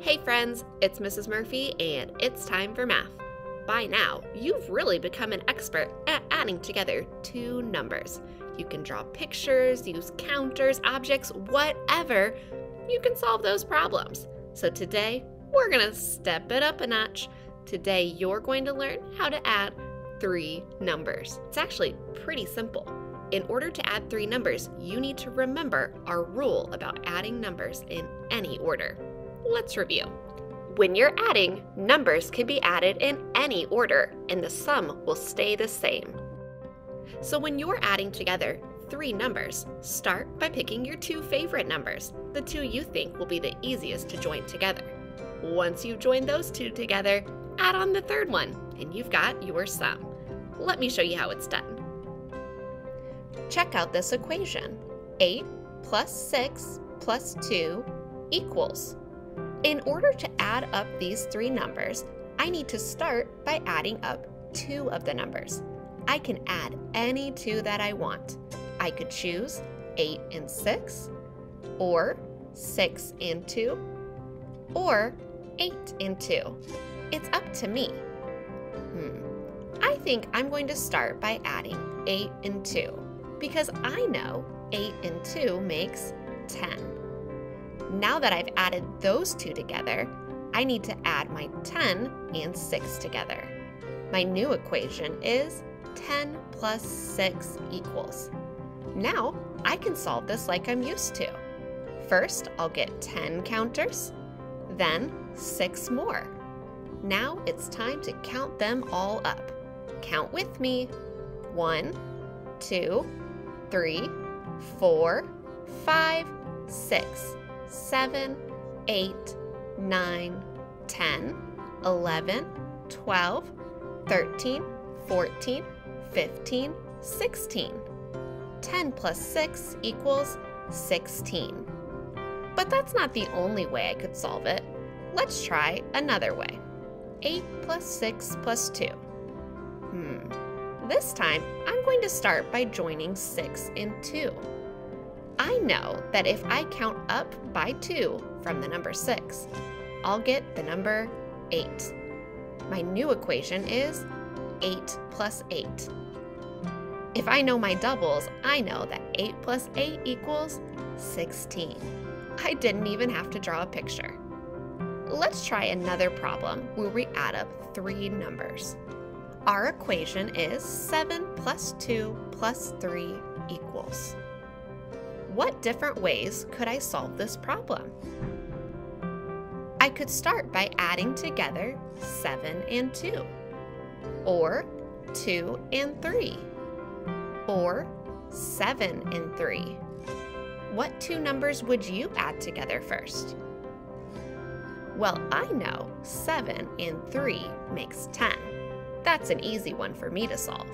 Hey friends, it's Mrs. Murphy and it's time for math. By now, you've really become an expert at adding together two numbers. You can draw pictures, use counters, objects, whatever. You can solve those problems. So today, we're going to step it up a notch. Today, you're going to learn how to add three numbers. It's actually pretty simple. In order to add three numbers, you need to remember our rule about adding numbers in any order. Let's review. When you're adding, numbers can be added in any order and the sum will stay the same. So when you're adding together three numbers, start by picking your two favorite numbers, the two you think will be the easiest to join together. Once you've joined those two together, add on the third one and you've got your sum. Let me show you how it's done. Check out this equation. 8 plus 6 plus 2 equals. In order to add up these three numbers, I need to start by adding up two of the numbers. I can add any two that I want. I could choose 8 and 6, or 6 and 2, or 8 and 2. It's up to me. Hmm. I think I'm going to start by adding 8 and 2 because I know 8 and 2 makes 10. Now that I've added those two together, I need to add my 10 and 6 together. My new equation is 10 plus 6 equals. Now I can solve this like I'm used to. First, I'll get 10 counters, then 6 more. Now it's time to count them all up. Count with me. One, two, three, four, five, six, seven, eight, nine, 10, 11, 12, 13, 14, 15, 16. 10 plus 6 equals 16. But that's not the only way I could solve it. Let's try another way. 8 plus 6 plus 2. Hmm. This time, I'm going to start by joining 6 and 2. I know that if I count up by 2 from the number 6, I'll get the number 8. My new equation is 8 plus 8. If I know my doubles, I know that 8 plus 8 equals 16. I didn't even have to draw a picture. Let's try another problem where we add up three numbers. Our equation is 7 plus 2 plus 3 equals. What different ways could I solve this problem? I could start by adding together 7 and 2, or 2 and 3, or 7 and 3. What two numbers would you add together first? Well, I know 7 and 3 makes 10. That's an easy one for me to solve.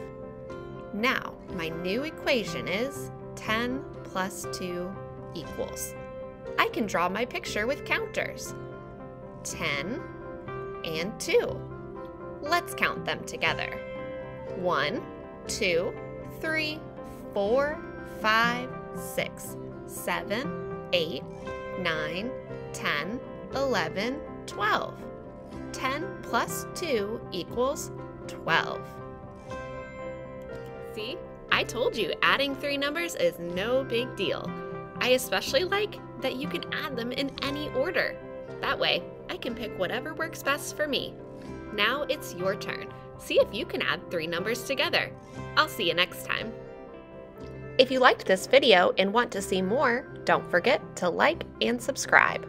Now, my new equation is 10 plus 2 equals. I can draw my picture with counters. 10 and 2. Let's count them together. 1, 2, 3, 4, 5, 6, 7, 8, 9, 10, 11, 12. 10 plus 2 equals 12. See, I told you adding three numbers is no big deal. I especially like that you can add them in any order. That way, I can pick whatever works best for me. Now it's your turn. See if you can add three numbers together. I'll see you next time. If you liked this video and want to see more, don't forget to like and subscribe.